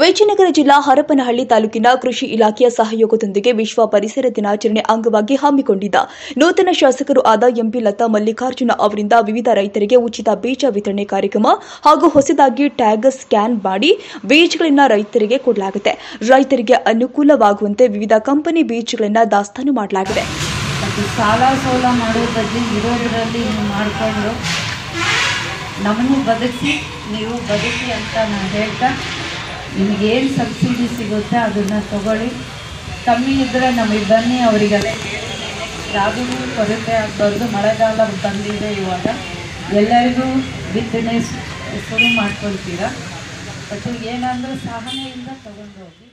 ವಿಜಯನಗರ ಜಿಲ್ಲಾ ಹರಪನಹಳ್ಳಿ ತಾಲೂಕಿನ ಕೃಷಿ ಇಲಾಖೆಯ ಸಹಯೋಗದೊಂದಿಗೆ ವಿಶ್ವ ಪರಿಸರ ದಿನಾಚರಣೆ ಅಂಗವಾಗಿ ಹಮ್ಮಿಕೊಂಡಿದ್ದ ನೂತನ ಶಾಸಕರು ಆದ ಎಂಪಿ ಲತಾ ಮಲ್ಲಿಕಾರ್ಜುನ ಅವರಿಂದ ವಿವಿಧ ರೈತರಿಗೆ ಉಚಿತ ಬೀಜ ವಿತರಣೆ ಕಾರ್ಯಕ್ರಮ ಹಾಗೂ ಹೊಸದಾಗಿ ಟ್ಯಾಗ್ ಸ್ಕ್ಯಾನ್ ಮಾಡಿ ಬೀಜಗಳನ್ನು ರೈತರಿಗೆ ಕೊಡಲಾಗುತ್ತೆ. ರೈತರಿಗೆ ಅನುಕೂಲವಾಗುವಂತೆ ವಿವಿಧ ಕಂಪನಿ ಬೀಜಗಳನ್ನು ದಾಸ್ತಾನು ಮಾಡಲಾಗಿದೆ. ಸಾಲ ಸೋಲ ಮಾಡಿಕೊಂಡು ನಮ್ಮನ್ನು ಬದುಕಿ ನೀವು ಬದುಕಿ ಅಂತ ನಾನು ಹೇಳ್ತಾ ನಿಮಗೇನು ಸಬ್ಸಿಡಿ ಸಿಗುತ್ತೆ ಅದನ್ನು ತಗೊಳ್ಳಿ. ಕಮ್ಮಿ ಇದ್ದರೆ ನಮಗೆ ಬನ್ನಿ ಅವರಿಗೆಲ್ಲ ಯಾವುದೂ ಕೊರತೆ ಆಗಬಾರ್ದು, ಮಳೆಗಾಲ ಬಂದಿದೆ ಇವಾಗ. ಎಲ್ಲರಿಗೂ ಬಿತ್ತನೆ ಶುರು ಮಾಡ್ಕೊಳ್ತೀರ? ಬಟ್ ಏನಂದ್ರೆ ಸಹನೆಯಿಂದ ತಗೊಂಡು ಹೋಗಿ